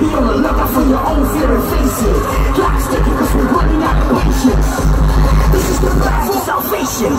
Be on the lookout for your own fear and face it. Clock's ticking cause we're running out of patience. This is the path to. Salvation.